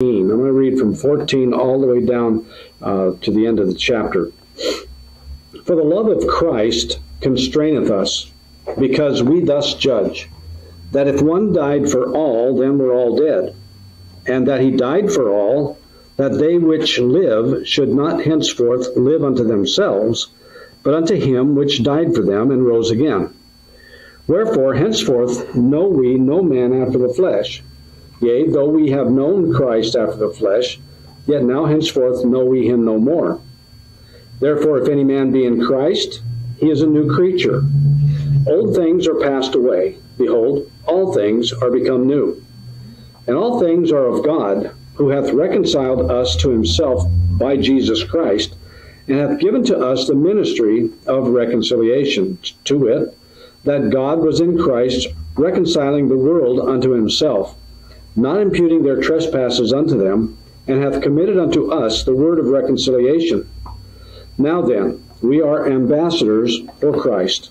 I'm going to read from 14 all the way down uh, to the end of the chapter. For the love of Christ constraineth us, because we thus judge, that if one died for all, then we're all dead, and that he died for all, that they which live should not henceforth live unto themselves, but unto him which died for them and rose again. Wherefore, henceforth know we no man after the flesh. Yea, though we have known Christ after the flesh, yet now henceforth know we him no more. Therefore, if any man be in Christ, he is a new creature. Old things are passed away. Behold, all things are become new. And all things are of God, who hath reconciled us to himself by Jesus Christ, and hath given to us the ministry of reconciliation, to wit, that God was in Christ reconciling the world unto himself not imputing their trespasses unto them, and hath committed unto us the word of reconciliation. Now then, we are ambassadors for Christ,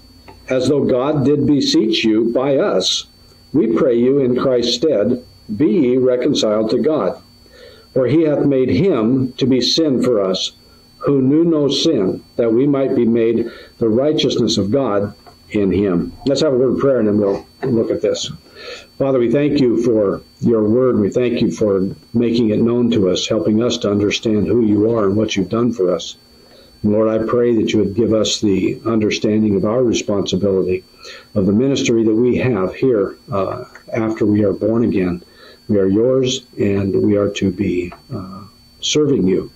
as though God did beseech you by us. We pray you in Christ's stead, be ye reconciled to God. For he hath made him to be sin for us, who knew no sin, that we might be made the righteousness of God in him. Let's have a word of prayer and then we'll look at this. Father, we thank you for your word. We thank you for making it known to us, helping us to understand who you are and what you've done for us. Lord, I pray that you would give us the understanding of our responsibility, of the ministry that we have here uh, after we are born again. We are yours, and we are to be uh, serving you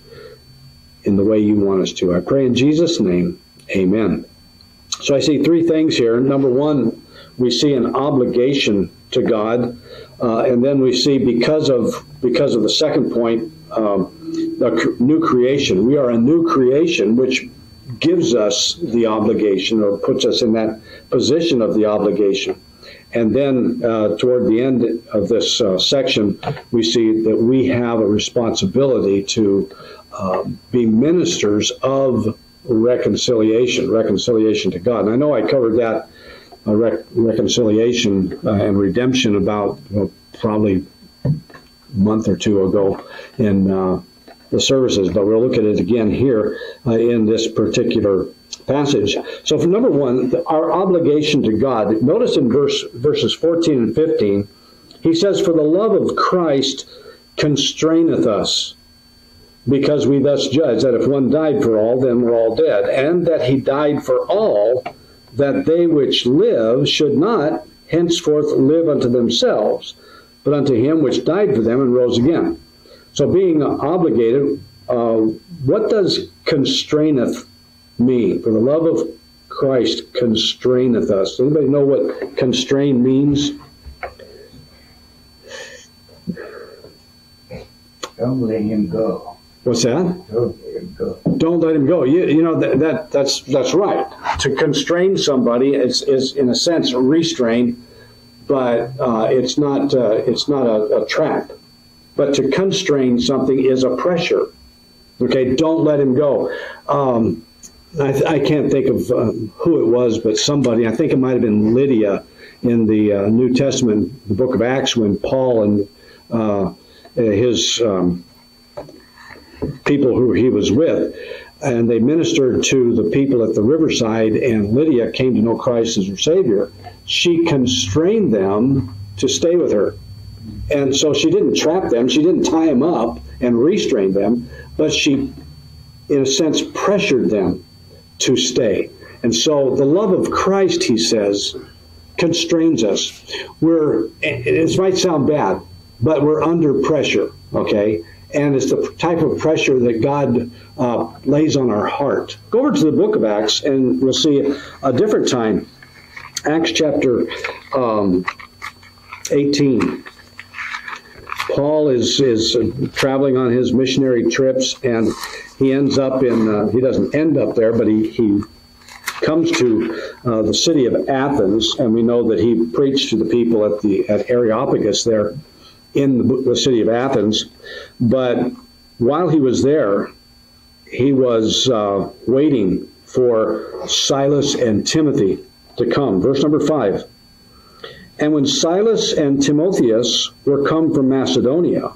in the way you want us to. I pray in Jesus' name, amen. So I see three things here. Number one, we see an obligation to God, uh, and then we see because of because of the second point, um, the new creation. We are a new creation, which gives us the obligation or puts us in that position of the obligation. And then uh, toward the end of this uh, section, we see that we have a responsibility to uh, be ministers of reconciliation, reconciliation to God. And I know I covered that uh, rec- reconciliation uh, and redemption about well, probably a month or two ago in uh, the services, but we'll look at it again here uh, in this particular passage. So, for number one, our obligation to God. Notice in verse verses 14 and 15, he says, "For the love of Christ constraineth us." Because we thus judge that if one died for all, then we're all dead, and that he died for all, that they which live should not henceforth live unto themselves, but unto him which died for them and rose again. So, being obligated, uh, what does constraineth mean? For the love of Christ constraineth us. Anybody know what constrain means? Don't let him go. What's that? Don't let him go. Don't let him go. You, you know that, that that's that's right. To constrain somebody is, is in a sense restrain, but uh, it's not uh, it's not a, a, trap. But to constrain something is a pressure. Okay, don't let him go. Um, I, I, can't think of um, who it was, but somebody. I think it might have been Lydia in the uh, New Testament, the Book of Acts, when Paul and uh, his um, people who he was with. And they ministered to the people at the riverside, and Lydia came to know Christ as her Savior. She constrained them to stay with her. And so she didn't trap them, she didn't tie them up and restrain them, but she, in a sense, pressured them to stay. And so the love of Christ, he says, constrains us. We're, it might sound bad, but we're under pressure, okay? And it's the type of pressure that God uh, lays on our heart. Go over to the book of Acts, and we'll see a different time. Acts chapter um, 18. Paul is is traveling on his missionary trips, and he ends up in. Uh, he doesn't end up there, but he he comes to uh, the city of Athens, and we know that he preached to the people at the at Areopagus there in the, the city of Athens. But while he was there, he was uh, waiting for Silas and Timothy to come. Verse number five. And when Silas and Timotheus were come from Macedonia,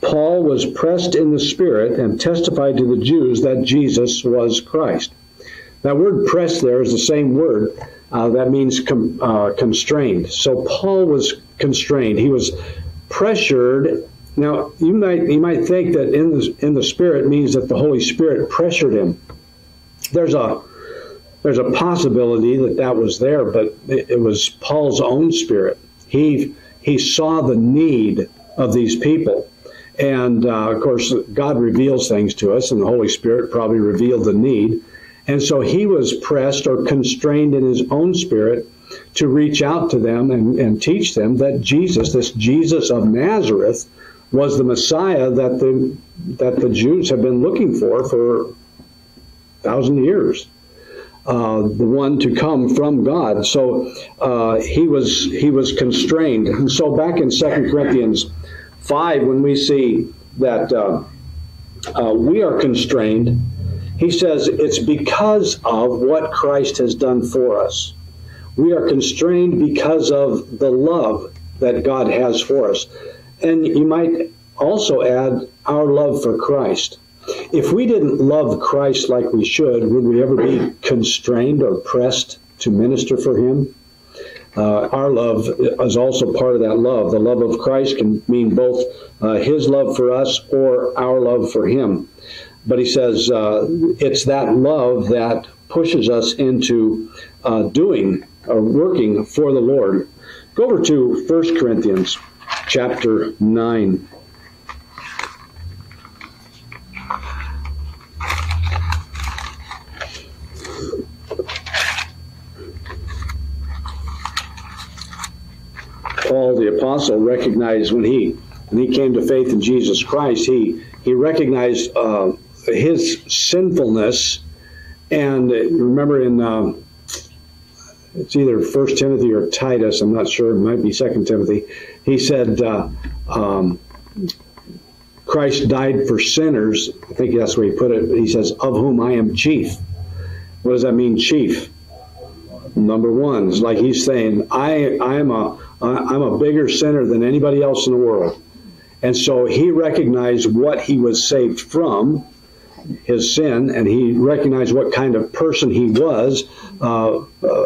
Paul was pressed in the Spirit and testified to the Jews that Jesus was Christ. That word pressed there is the same word. Uh, that means com- uh, constrained. So Paul was constrained. He was pressured. Now you might you might think that in the in the Spirit means that the Holy Spirit pressured him. There's a there's a possibility that that was there, but it, it was Paul's own spirit. He he saw the need of these people. And uh, of course, God reveals things to us, and the Holy Spirit probably revealed the need. And so he was pressed or constrained in his own spirit to reach out to them and, and teach them that Jesus, this Jesus of Nazareth, was the Messiah that the that the Jews have been looking for for thousand years. Uh, the one to come from God. So uh, he was he was constrained. And so back in Second Corinthians five, when we see that uh, uh, we are constrained, he says it's because of what Christ has done for us. We are constrained because of the love that God has for us. And you might also add our love for Christ. If we didn't love Christ like we should, would we ever be constrained or pressed to minister for Him? Uh, our love is also part of that love. The love of Christ can mean both uh, His love for us or our love for Him. But He says uh, it's that love that pushes us into uh, doing or working for the Lord. Go over to 1 Corinthians chapter 9. Paul the apostle recognized when he when he came to faith in Jesus Christ, he he recognized uh, his sinfulness, and remember in uh, it's either First Timothy or Titus, I'm not sure, it might be Second Timothy. He said. Uh, um, Christ died for sinners. I think that's where he put it. He says, "Of whom I am chief." What does that mean, chief? Number one, it's like he's saying, "I I am a I'm a bigger sinner than anybody else in the world. And so he recognized what he was saved from, his sin, and he recognized what kind of person he was uh,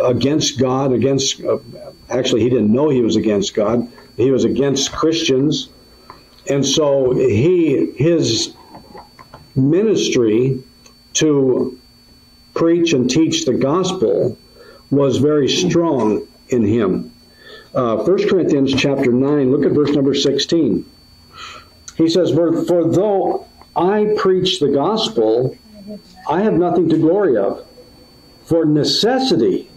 against God, against, uh, actually, he didn't know he was against God. He was against Christians. And so he, his ministry to preach and teach the gospel was very strong in him. Uh, 1 Corinthians chapter 9, look at verse number 16. He says, for, for though I preach the gospel, I have nothing to glory of, for necessity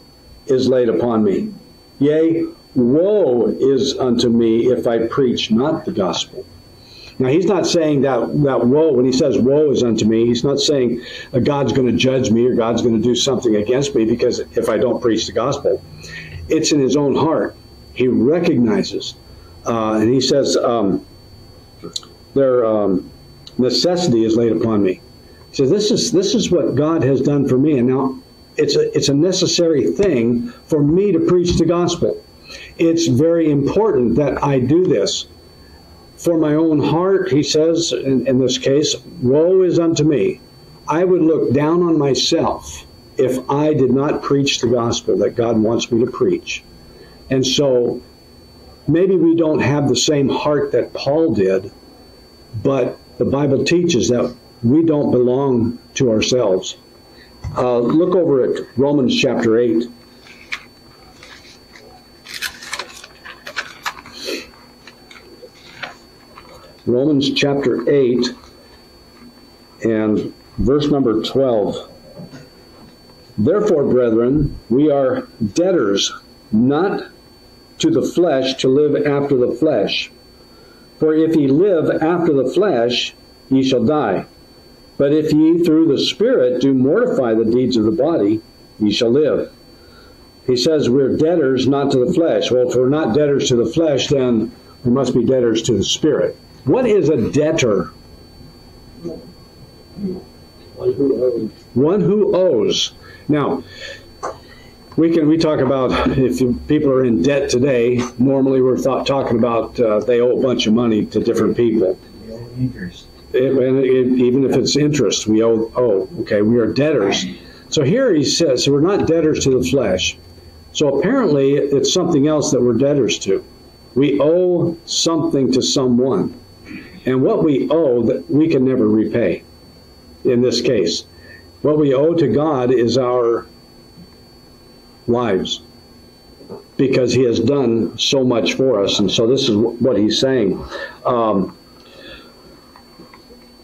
is laid upon me. Yea, woe is unto me if I preach not the gospel. Now, he's not saying that, that woe, when he says woe is unto me, he's not saying God's going to judge me or God's going to do something against me because if I don't preach the gospel. It's in his own heart he recognizes, uh, and he says, um, their um, necessity is laid upon me. He says, this is, this is what God has done for me, and now it's a, it's a necessary thing for me to preach the gospel. It's very important that I do this. For my own heart, he says, in, in this case, woe is unto me. I would look down on myself if I did not preach the gospel that God wants me to preach. And so maybe we don't have the same heart that Paul did, but the Bible teaches that we don't belong to ourselves. Uh, look over at Romans chapter 8. Romans chapter 8 and verse number 12. Therefore, brethren, we are debtors not to the flesh to live after the flesh. For if ye live after the flesh, ye shall die. But if ye through the Spirit do mortify the deeds of the body, ye shall live. He says we're debtors not to the flesh. Well, if we're not debtors to the flesh, then we must be debtors to the Spirit. What is a debtor? One who owes. One who owes. Now, we can we talk about if people are in debt today. Normally, we're thought, talking about uh, they owe a bunch of money to different people. interest. It- it- even if it's interest, we owe, oh, okay, we are debtors. So here he says, we're not debtors to the flesh. So apparently, it's something else that we're debtors to. We owe something to someone. And what we owe, that we can never repay in this case. What we owe to God is our lives because he has done so much for us. And so this is what he's saying. Um,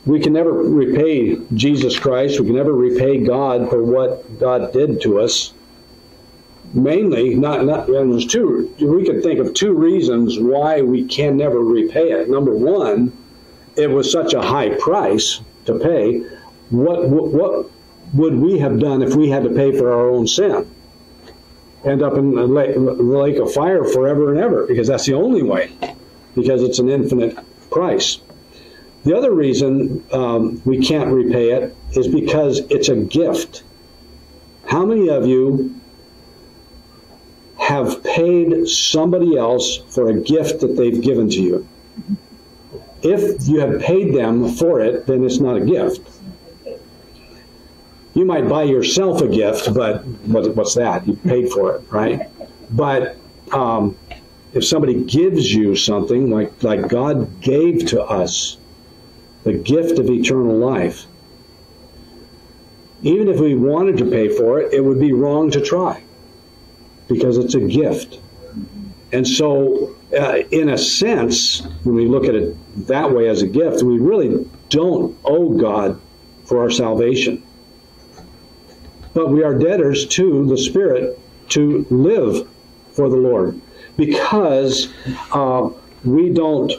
we can never repay Jesus Christ. We can never repay God for what God did to us. Mainly, not, not there's two. We could think of two reasons why we can never repay it. Number one, it was such a high price to pay. What what would we have done if we had to pay for our own sin? End up in the lake, the lake of fire forever and ever, because that's the only way, because it's an infinite price. The other reason um, we can't repay it is because it's a gift. How many of you have paid somebody else for a gift that they've given to you? If you have paid them for it, then it's not a gift. You might buy yourself a gift, but what, what's that? You paid for it, right? But um, if somebody gives you something like, like God gave to us, the gift of eternal life. Even if we wanted to pay for it, it would be wrong to try because it's a gift. And so, uh, in a sense, when we look at it that way as a gift, we really don't owe God for our salvation. But we are debtors to the Spirit to live for the Lord because uh, we don't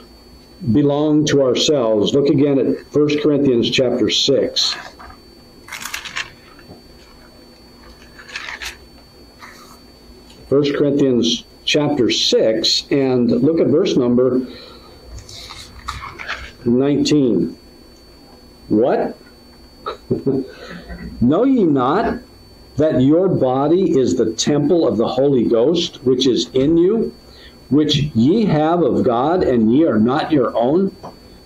belong to ourselves. Look again at 1 Corinthians chapter 6. First Corinthians chapter 6, and look at verse number 19. What? know ye not that your body is the temple of the Holy Ghost, which is in you, which ye have of God, and ye are not your own?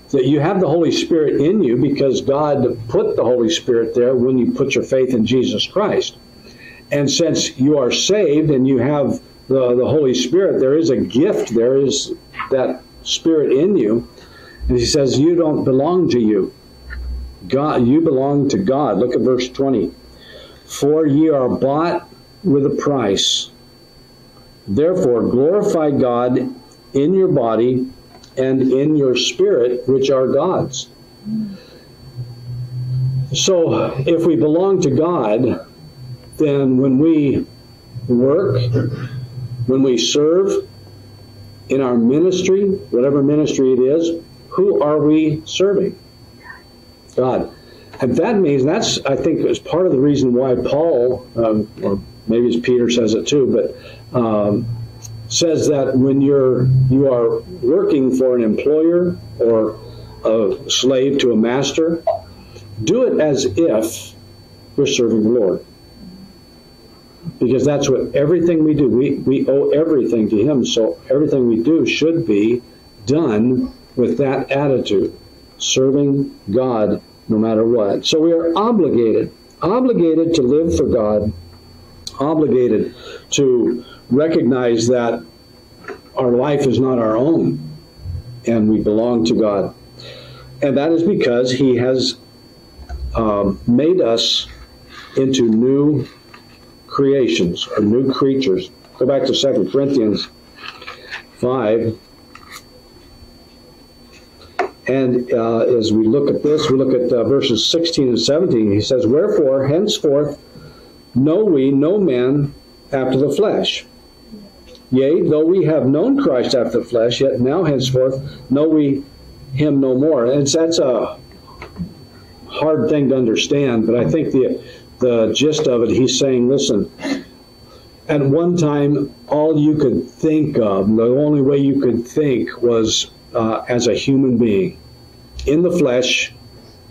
That you have the Holy Spirit in you because God put the Holy Spirit there when you put your faith in Jesus Christ. And since you are saved and you have the, the Holy Spirit, there is a gift, there is that Spirit in you. And he says, You don't belong to you. God, you belong to God. Look at verse 20. For ye are bought with a price. Therefore, glorify God in your body and in your spirit, which are God's. So, if we belong to God, then when we work, when we serve in our ministry, whatever ministry it is, who are we serving? God. And that means that's, I think, is part of the reason why Paul, um, or maybe it's Peter says it too, but um, says that when you're you are working for an employer or a slave to a master, do it as if you're serving the Lord. Because that's what everything we do, we, we owe everything to Him. So everything we do should be done with that attitude, serving God no matter what. So we are obligated, obligated to live for God, obligated to recognize that our life is not our own and we belong to God. And that is because He has um, made us into new creations or new creatures. Go back to 2 Corinthians 5. And uh, as we look at this, we look at uh, verses 16 and 17. He says, Wherefore, henceforth, know we no man after the flesh. Yea, though we have known Christ after the flesh, yet now henceforth know we him no more. And that's a hard thing to understand, but I think the the gist of it, he's saying, listen, at one time, all you could think of, the only way you could think was uh, as a human being in the flesh,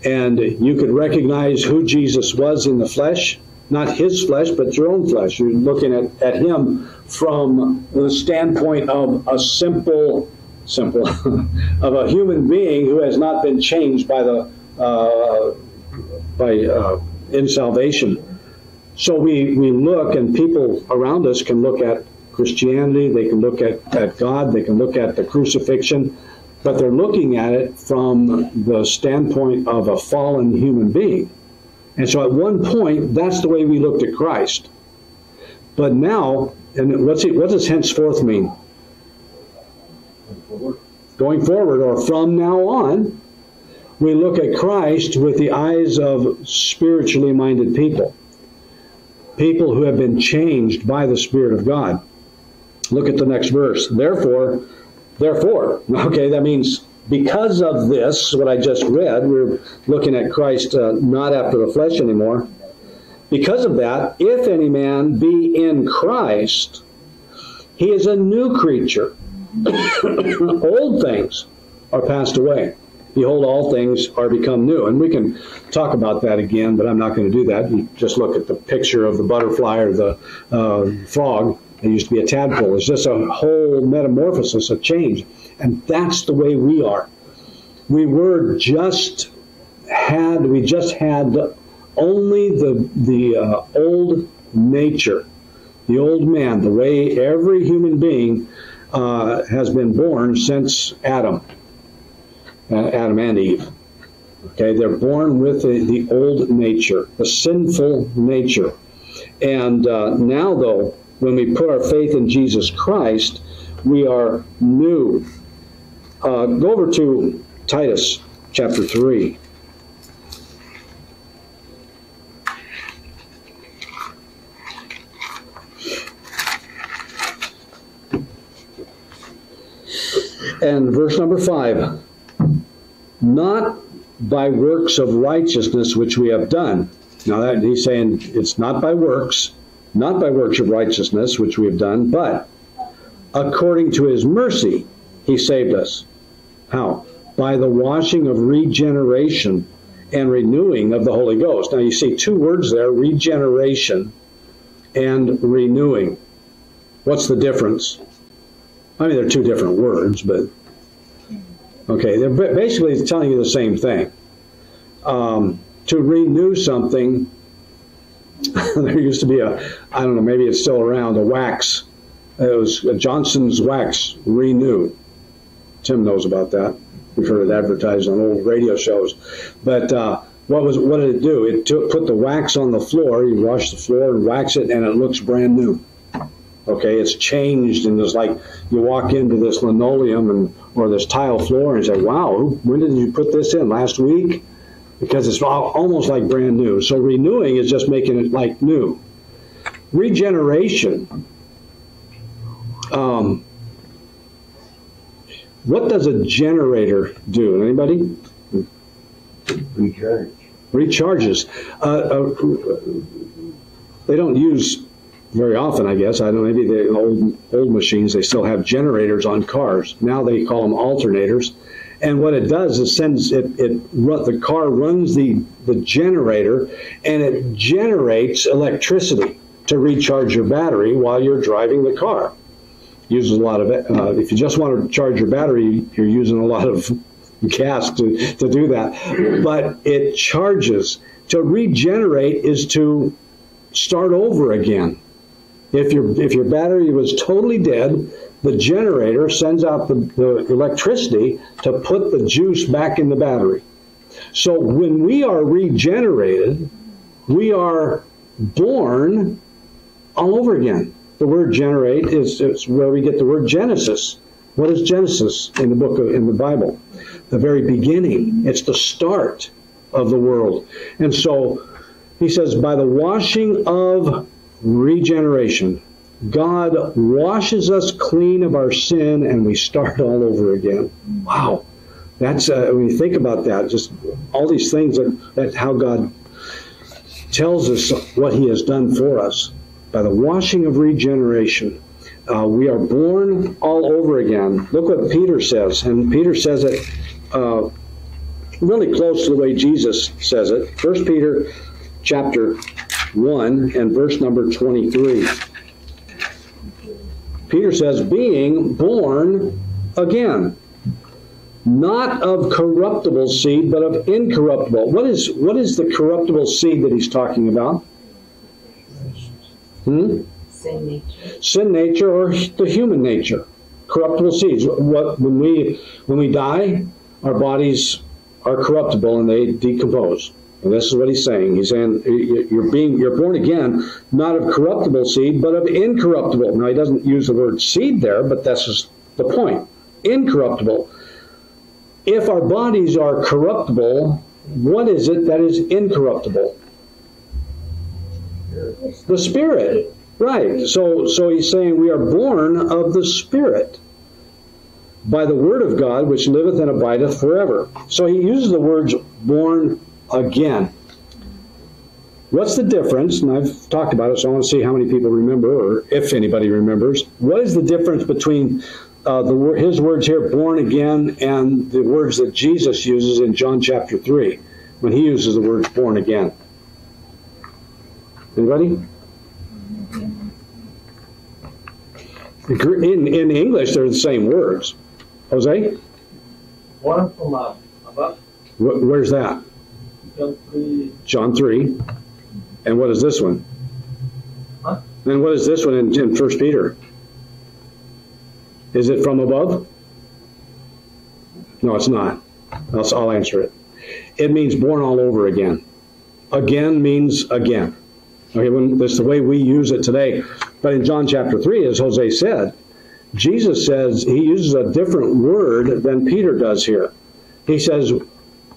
and you could recognize who Jesus was in the flesh, not his flesh, but your own flesh. You're looking at, at him from the standpoint of a simple simple, of a human being who has not been changed by the uh, by uh, in salvation. So we, we look, and people around us can look at Christianity, they can look at, at God, they can look at the crucifixion, but they're looking at it from the standpoint of a fallen human being. And so at one point, that's the way we looked at Christ. But now, and what's it, what does henceforth mean? Going forward, or from now on, we look at Christ with the eyes of spiritually minded people. People who have been changed by the Spirit of God. Look at the next verse. Therefore, therefore, okay, that means because of this, what I just read, we're looking at Christ uh, not after the flesh anymore. Because of that, if any man be in Christ, he is a new creature. Old things are passed away. Behold, all things are become new. And we can talk about that again, but I'm not going to do that. You just look at the picture of the butterfly or the uh, frog. It used to be a tadpole. It's just a whole metamorphosis, a change. And that's the way we are. We were just had, we just had only the, the uh, old nature, the old man, the way every human being uh, has been born since Adam, Adam and Eve. Okay, they're born with the, the old nature, the sinful nature. And uh, now, though, when we put our faith in Jesus Christ, we are new. Uh, go over to Titus chapter 3. And verse number 5 Not by works of righteousness which we have done. Now, that, he's saying it's not by works, not by works of righteousness which we have done, but according to his mercy, he saved us. How? By the washing of regeneration and renewing of the Holy Ghost. Now, you see two words there regeneration and renewing. What's the difference? I mean, they're two different words, but okay, they're basically telling you the same thing. Um, to renew something, there used to be a, I don't know, maybe it's still around, a wax. It was Johnson's Wax Renew. Tim knows about that. We've heard it advertised on old radio shows. But uh, what was what did it do? It took, put the wax on the floor. You wash the floor and wax it, and it looks brand new. Okay, it's changed, and it's like you walk into this linoleum and or this tile floor and say, "Wow, when did you put this in? Last week?" Because it's almost like brand new. So renewing is just making it like new. Regeneration. Um, what does a generator do? Anybody? Recharge. Recharges. Uh, uh, they don't use very often, I guess. I don't know. Maybe the old old machines they still have generators on cars. Now they call them alternators. And what it does is sends it, it the car runs the the generator and it generates electricity to recharge your battery while you're driving the car. Uses a lot of. Uh, if you just want to charge your battery, you're using a lot of gas to, to do that. But it charges. To regenerate is to start over again. If your if your battery was totally dead, the generator sends out the, the electricity to put the juice back in the battery. So when we are regenerated, we are born all over again. The word generate is, where we get the word Genesis. What is Genesis in the book of, in the Bible? The very beginning. It's the start of the world. And so he says, by the washing of regeneration. God washes us clean of our sin and we start all over again. Wow. That's, uh, when you think about that, just all these things that, that how God tells us what He has done for us. By the washing of regeneration, uh, we are born all over again. Look what Peter says, and Peter says it uh, really close to the way Jesus says it. First Peter chapter 1 and verse number 23. Peter says, being born again. not of corruptible seed, but of incorruptible. What is what is the corruptible seed that he's talking about? Hmm? Sin nature. Sin nature or the human nature. Corruptible seeds. What when we when we die, our bodies are corruptible and they decompose. And this is what he's saying. He's saying you're being you're born again, not of corruptible seed, but of incorruptible. Now he doesn't use the word seed there, but that's just the point. Incorruptible. If our bodies are corruptible, what is it that is incorruptible? The spirit. Right. So so he's saying we are born of the spirit by the word of God which liveth and abideth forever. So he uses the words born again. What's the difference? And I've talked about it, so I want to see how many people remember, or if anybody remembers. What is the difference between uh, the, his words here, born again, and the words that Jesus uses in John chapter 3 when he uses the words born again? Anybody? In, in English, they're the same words. Jose? Born from above. Where's that? John 3. John 3. And what is this one? Huh? And what is this one in, in 1 Peter? Is it from above? No, it's not. I'll, I'll answer it. It means born all over again. Again means again. Okay, when, that's the way we use it today. But in John chapter 3, as Jose said, Jesus says he uses a different word than Peter does here. He says,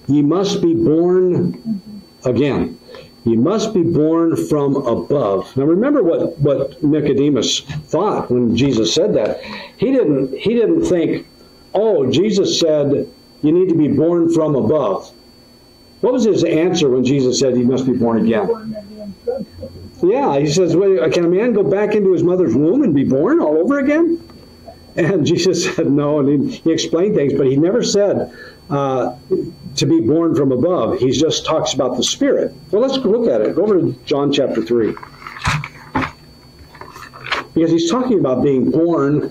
Ye must be born again. You must be born from above. Now remember what, what Nicodemus thought when Jesus said that. He didn't he didn't think, oh, Jesus said you need to be born from above. What was his answer when Jesus said he must be born again? Yeah, he says, well, can a man go back into his mother's womb and be born all over again? And Jesus said no, and he, he explained things, but he never said uh, to be born from above. He just talks about the Spirit. Well, let's look at it. Go over to John chapter 3. Because he's talking about being born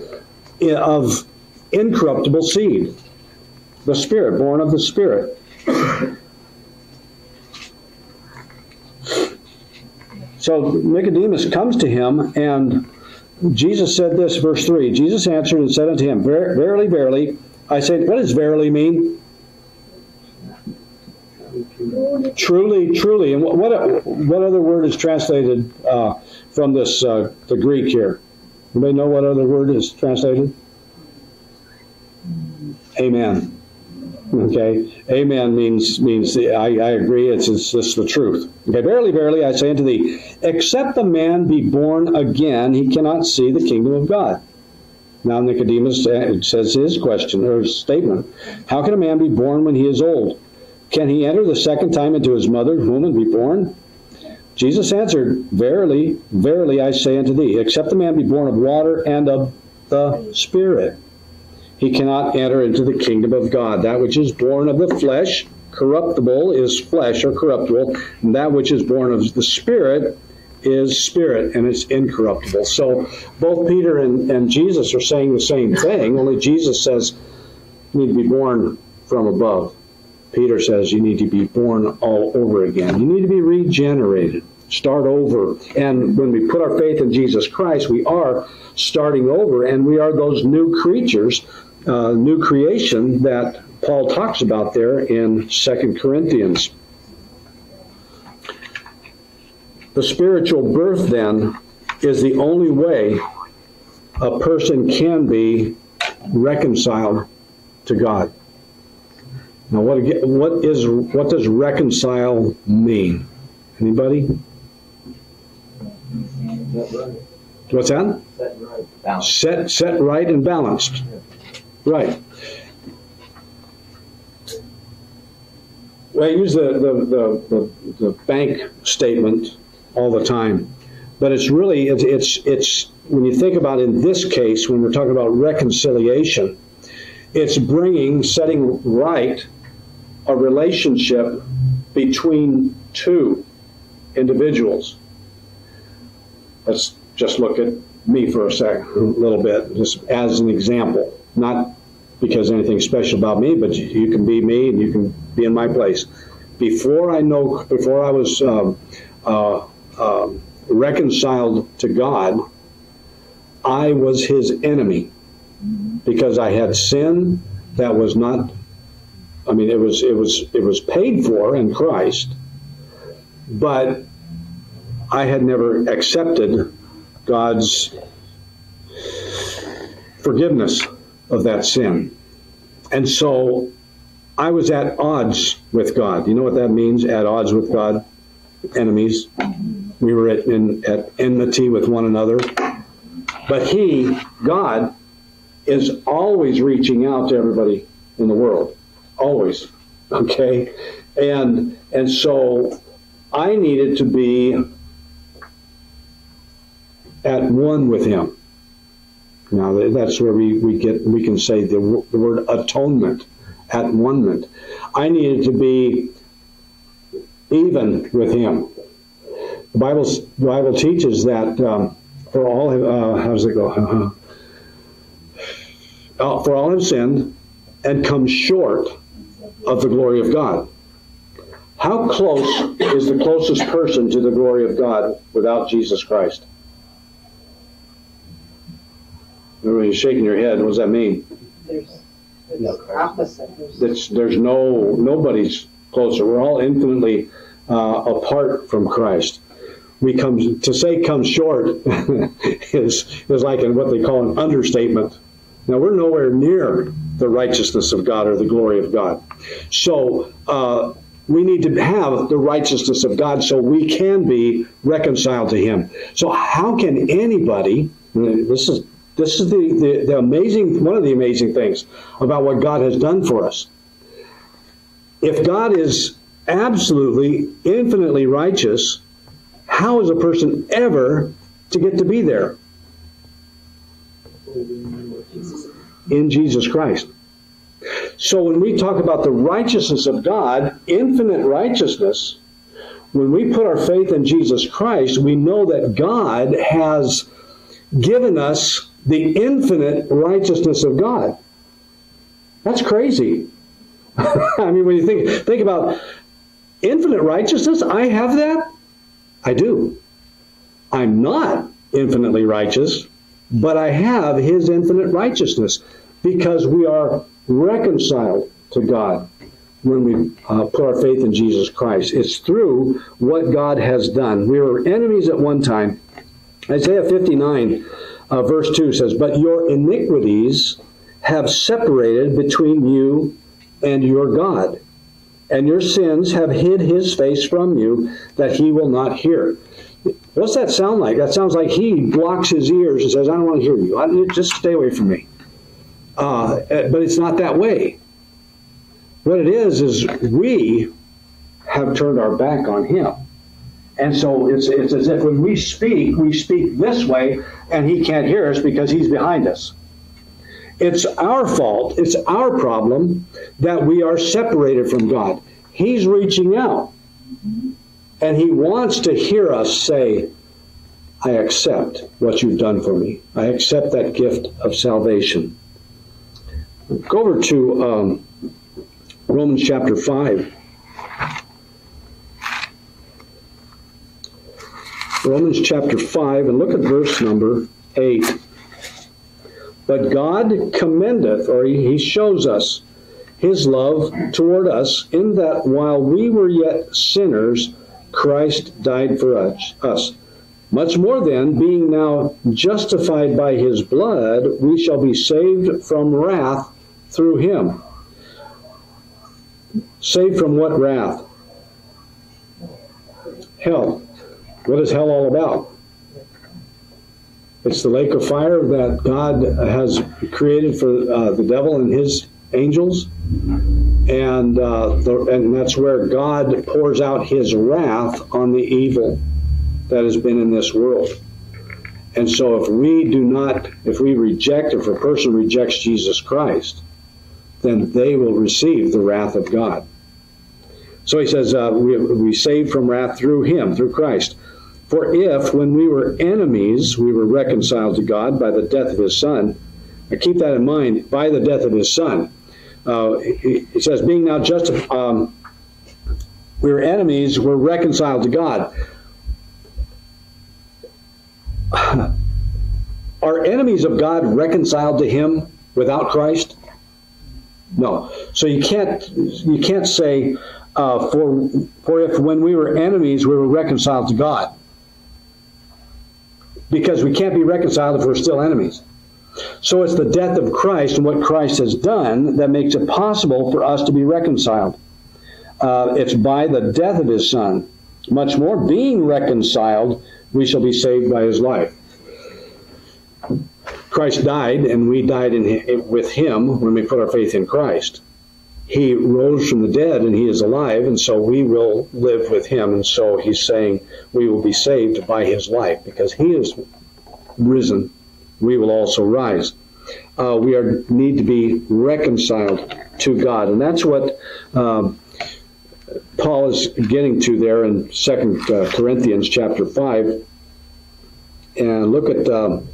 of incorruptible seed. The Spirit, born of the Spirit. So Nicodemus comes to him, and Jesus said this, verse 3 Jesus answered and said unto him, Verily, verily, I say, what does verily mean? Truly, truly. And what, what, other word is translated uh, from this, uh, the Greek here? Anybody know what other word is translated? Amen. Okay, amen means means I, I agree. It's it's the truth. Okay, verily, verily, I say unto thee, except a man be born again, he cannot see the kingdom of God. Now Nicodemus says his question or statement: How can a man be born when he is old? Can he enter the second time into his mother's womb and be born? Jesus answered, Verily, verily, I say unto thee, except a man be born of water and of the Spirit he cannot enter into the kingdom of God. That which is born of the flesh, corruptible, is flesh or corruptible, and that which is born of the Spirit is spirit and it's incorruptible. So both Peter and, and Jesus are saying the same thing, only Jesus says need to be born from above. Peter says you need to be born all over again. You need to be regenerated, start over. And when we put our faith in Jesus Christ, we are starting over and we are those new creatures uh, new creation that Paul talks about there in Second Corinthians. The spiritual birth, then, is the only way a person can be reconciled to God. Now, what, what is what does reconcile mean? Anybody? What's that? Set right. Set set right and balanced. Right. Well, I use the, the, the, the, bank statement all the time, but it's really, it's, it's, it's, when you think about in this case, when we're talking about reconciliation, it's bringing, setting right a relationship between two individuals. Let's just look at me for a second, a little bit, just as an example not because anything special about me, but you, can be me and you can be in my place. Before I know, before I was um, uh, um, reconciled to God, I was His enemy because I had sin that was not. I mean, it was it was it was paid for in Christ, but I had never accepted God's forgiveness of that sin. And so I was at odds with God. You know what that means? At odds with God? Enemies. We were at, in, at enmity with one another. But He, God, is always reaching out to everybody in the world. Always. Okay? And and so I needed to be at one with him. Now that's where we, we get we can say the, the word atonement, at one I needed to be even with him. The Bible Bible teaches that um, for all uh, how does it go? Uh-huh. Uh, for all have sinned and come short of the glory of God. How close is the closest person to the glory of God without Jesus Christ? You're shaking your head. What does that mean? There's, it's opposite. There's, there's no nobody's closer. We're all infinitely uh, apart from Christ. We come to say come short is is like in what they call an understatement. Now we're nowhere near the righteousness of God or the glory of God. So uh, we need to have the righteousness of God so we can be reconciled to Him. So how can anybody? This is this is the, the, the amazing, one of the amazing things about what God has done for us. If God is absolutely, infinitely righteous, how is a person ever to get to be there? In Jesus Christ. So when we talk about the righteousness of God, infinite righteousness, when we put our faith in Jesus Christ, we know that God has given us the infinite righteousness of God. That's crazy. I mean, when you think think about infinite righteousness, I have that. I do. I'm not infinitely righteous, but I have His infinite righteousness because we are reconciled to God when we uh, put our faith in Jesus Christ. It's through what God has done. We were enemies at one time. Isaiah 59 uh, verse 2 says, But your iniquities have separated between you and your God, and your sins have hid his face from you that he will not hear. What's that sound like? That sounds like he blocks his ears and says, I don't want to hear you. I, just stay away from me. Uh, but it's not that way. What it is, is we have turned our back on him. And so it's, it's as if when we speak, we speak this way, and he can't hear us because he's behind us. It's our fault, it's our problem that we are separated from God. He's reaching out, and he wants to hear us say, I accept what you've done for me. I accept that gift of salvation. Go over to um, Romans chapter 5. Romans chapter 5, and look at verse number 8. But God commendeth, or he shows us, his love toward us, in that while we were yet sinners, Christ died for us. Much more then, being now justified by his blood, we shall be saved from wrath through him. Saved from what wrath? Hell. What is hell all about? It's the lake of fire that God has created for uh, the devil and his angels, and uh, the, and that's where God pours out His wrath on the evil that has been in this world. And so, if we do not, if we reject, if a person rejects Jesus Christ, then they will receive the wrath of God. So he says, uh, we, we saved from wrath through Him, through Christ. For if, when we were enemies, we were reconciled to God by the death of his Son, keep that in mind, by the death of his son. Uh, it says, being now just, um, we were enemies, we're reconciled to God. Are enemies of God reconciled to him without Christ? No. So you can't you can't say uh, for for if when we were enemies we were reconciled to God because we can't be reconciled if we're still enemies. So it's the death of Christ and what Christ has done that makes it possible for us to be reconciled. Uh, it's by the death of His Son. Much more, being reconciled, we shall be saved by His life. Christ died, and we died in, with him when we put our faith in Christ. He rose from the dead, and he is alive, and so we will live with him. And so he's saying we will be saved by his life because he is risen. We will also rise. Uh, we are need to be reconciled to God, and that's what um, Paul is getting to there in Second uh, Corinthians chapter five. And look at. Um,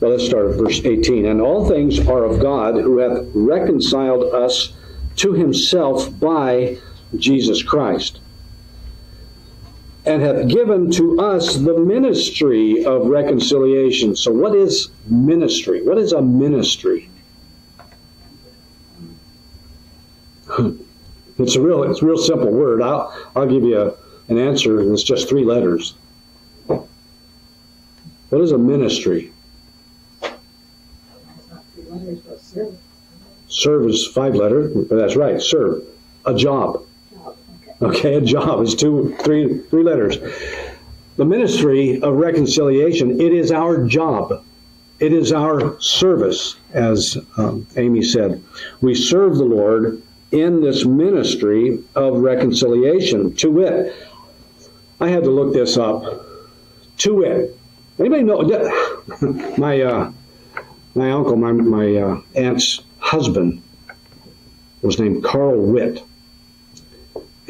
Well, let's start at verse 18. And all things are of God, who hath reconciled us to himself by Jesus Christ, and hath given to us the ministry of reconciliation. So, what is ministry? What is a ministry? Hmm. It's a real, it's a real simple word. I'll, I'll give you a, an answer, and it's just three letters. What is a ministry? Serve is five letter. That's right. Serve. A job. Okay, a job is two, three, three letters. The ministry of reconciliation. It is our job. It is our service, as um, Amy said. We serve the Lord in this ministry of reconciliation. To wit, I had to look this up. To wit, anybody know? My uh, my uncle, my, my uh, aunt's husband, was named Carl Witt.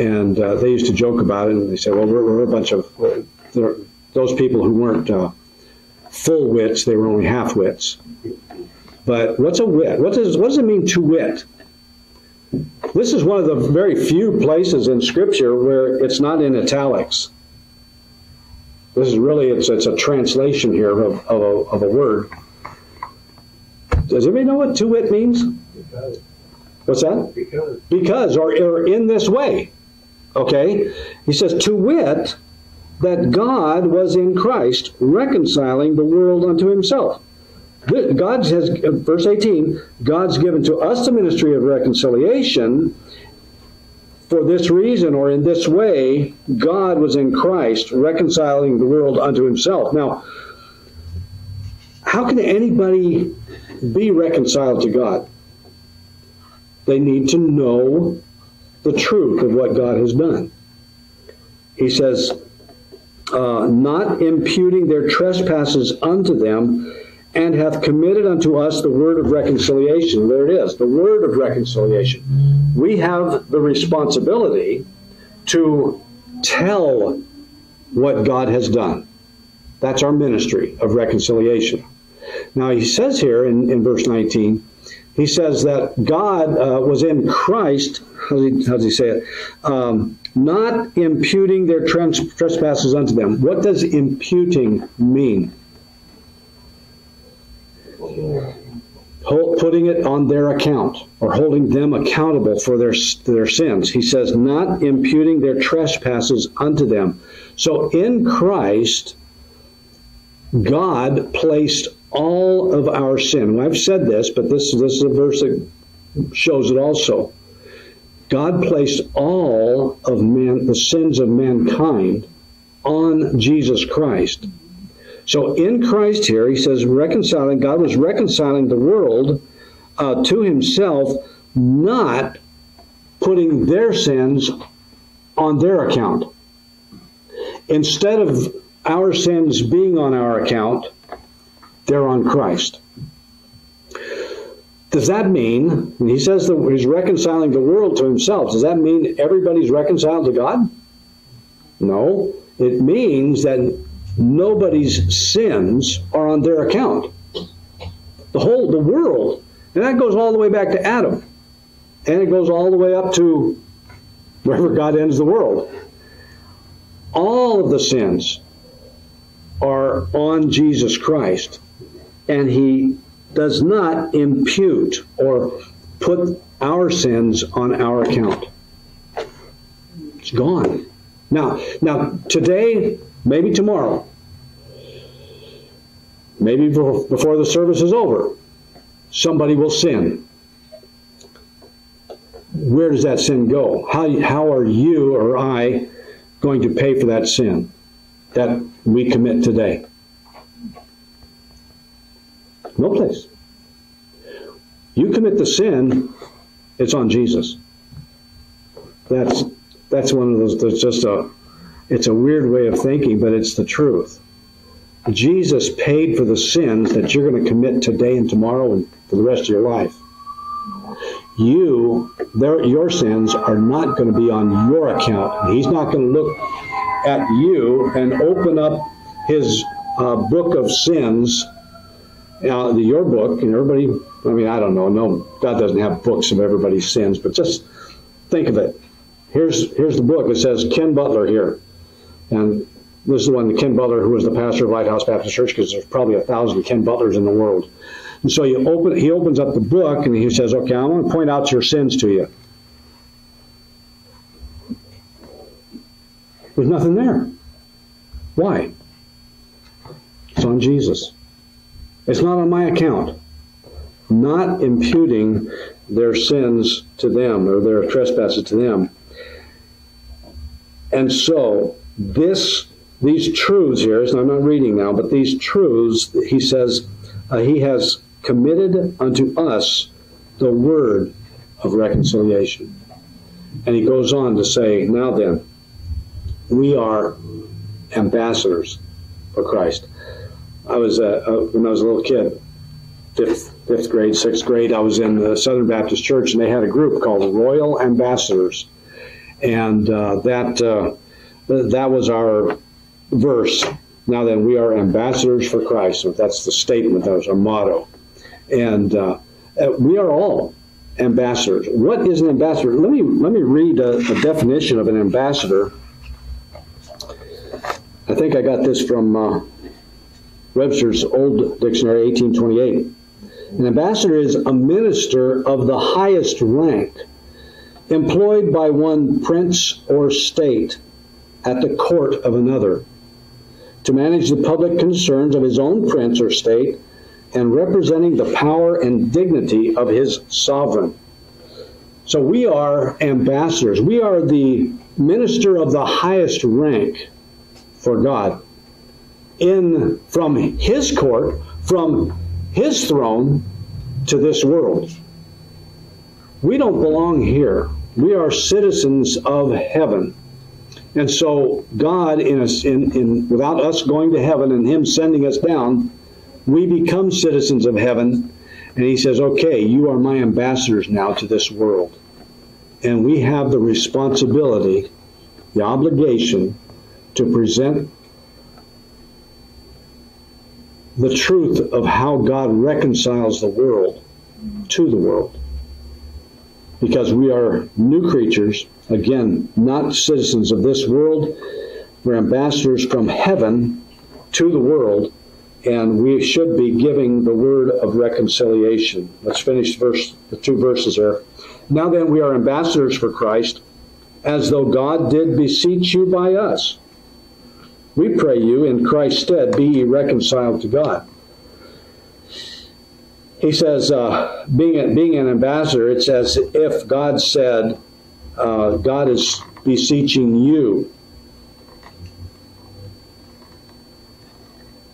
And uh, they used to joke about it, and they said, well, we're, we're a bunch of, those people who weren't uh, full wits, they were only half wits. But what's a wit? What does, what does it mean to wit? This is one of the very few places in Scripture where it's not in italics. This is really, it's, it's a translation here of, of, a, of a word. Does anybody know what to wit means? Because. What's that? Because. Because, or, or in this way. Okay? He says, to wit, that God was in Christ reconciling the world unto himself. God has, uh, verse 18, God's given to us the ministry of reconciliation. For this reason, or in this way, God was in Christ reconciling the world unto himself. Now, how can anybody be reconciled to God. They need to know the truth of what God has done. He says, uh, not imputing their trespasses unto them, and hath committed unto us the word of reconciliation. There it is, the word of reconciliation. We have the responsibility to tell what God has done. That's our ministry of reconciliation. Now, he says here in, in verse 19, he says that God uh, was in Christ, how does he, say it? Um, not imputing their trespasses unto them. What does imputing mean? Putting it on their account or holding them accountable for their, their sins. He says, not imputing their trespasses unto them. So in Christ, God placed all of our sin. I've said this, but this, this is a verse that shows it also. God placed all of man, the sins of mankind on Jesus Christ. So in Christ here, he says, reconciling, God was reconciling the world uh, to himself, not putting their sins on their account. Instead of our sins being on our account, they're on Christ. Does that mean, he says that he's reconciling the world to himself, does that mean everybody's reconciled to God? No. It means that nobody's sins are on their account. The whole, the world, and that goes all the way back to Adam, and it goes all the way up to wherever God ends the world. All of the sins are on Jesus Christ, and He does not impute or put our sins on our account. It's gone. Now, now today, maybe tomorrow, maybe before the service is over, somebody will sin. Where does that sin go? How, how are you or I going to pay for that sin that we commit today? No place. You commit the sin, it's on Jesus. That's that's one of those that's just a it's a weird way of thinking, but it's the truth. Jesus paid for the sins that you're going to commit today and tomorrow and for the rest of your life. You, their, your sins are not going to be on your account. He's not going to look at you and open up his uh, book of sins, uh, your book, and everybody. I mean, I don't know. No, God doesn't have books of everybody's sins, but just think of it. Here's here's the book. It says Ken Butler here, and this is the one Ken Butler, who was the pastor of Lighthouse Baptist Church, because there's probably a thousand Ken Butlers in the world. And so you open, he opens up the book and he says, "Okay, I want to point out your sins to you." There's nothing there. Why? It's on Jesus. It's not on my account. Not imputing their sins to them or their trespasses to them. And so this these truths here, I'm not reading now, but these truths, he says, uh, he has committed unto us the word of reconciliation. And he goes on to say, now then, we are ambassadors for Christ. I was, uh, uh, when I was a little kid, fifth, fifth grade, sixth grade, I was in the Southern Baptist Church, and they had a group called Royal Ambassadors. And uh, that, uh, that was our verse. Now then, we are ambassadors for Christ. So that's the statement, that was our motto. And uh, we are all ambassadors. What is an ambassador? Let me, let me read a, a definition of an ambassador. I think I got this from Webster's Old Dictionary, 1828. An ambassador is a minister of the highest rank, employed by one prince or state at the court of another to manage the public concerns of his own prince or state and representing the power and dignity of his sovereign. So we are ambassadors. We are the minister of the highest rank for God in from his court, from his throne to this world. We don't belong here. We are citizens of heaven. And so God, in us, in, in, without us going to heaven and Him sending us down, we become citizens of heaven. And He says, okay, you are my ambassadors now to this world. And we have the responsibility, the obligation to present the truth of how God reconciles the world to the world. Because we are new creatures Again, not citizens of this world. We're ambassadors from heaven to the world, and we should be giving the word of reconciliation. Let's finish verse, the two verses there. Now then, we are ambassadors for Christ, as though God did beseech you by us. We pray you, in Christ's stead, be ye reconciled to God. He says, uh, being, being an ambassador, it's as if God said, uh, God is beseeching you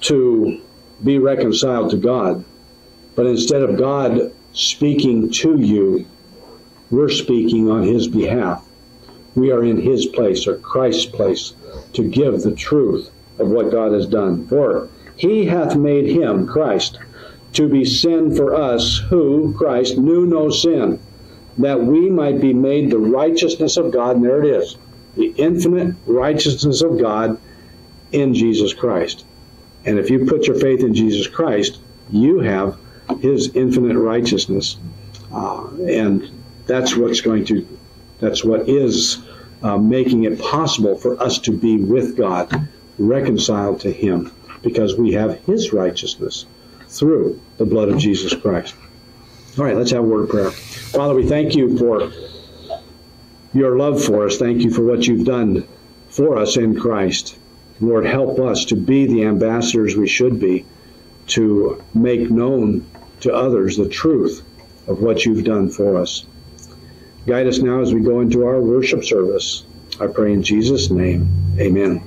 to be reconciled to God. But instead of God speaking to you, we're speaking on His behalf. We are in His place, or Christ's place, to give the truth of what God has done. For He hath made Him, Christ, to be sin for us who, Christ, knew no sin that we might be made the righteousness of God. And there it is the infinite righteousness of God in Jesus Christ. And if you put your faith in Jesus Christ, you have his infinite righteousness. Uh, and that's what's going to, that's what is uh, making it possible for us to be with God, reconciled to him, because we have his righteousness through the blood of Jesus Christ. All right, let's have a word of prayer. Father, we thank you for your love for us. Thank you for what you've done for us in Christ. Lord, help us to be the ambassadors we should be, to make known to others the truth of what you've done for us. Guide us now as we go into our worship service. I pray in Jesus' name. Amen.